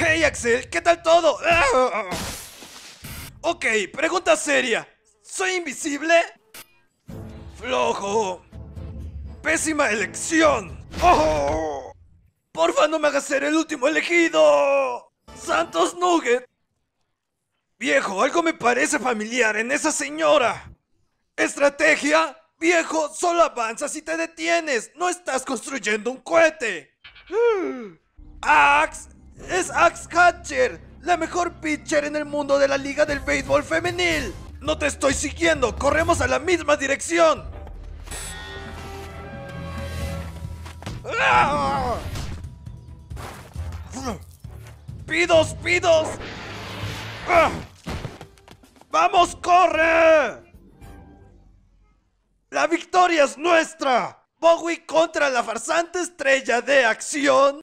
Hey Axel, ¿qué tal todo? Ah. Ok, pregunta seria. ¿Soy invisible? Flojo. Pésima elección. ¡Oh! Porfa, no me hagas ser el último elegido. Santos Nugget. Viejo, algo me parece familiar en esa señora. ¿Estrategia? Viejo, solo avanzas y te detienes. No estás construyendo un cohete. Axe es Axe Catcher, la mejor pitcher en el mundo de la liga del béisbol femenil. No te estoy siguiendo, corremos a la misma dirección. ¡Pidos, pidos! ¡Vamos, corre! ¡La victoria es nuestra! Bowie contra la farsante estrella de acción.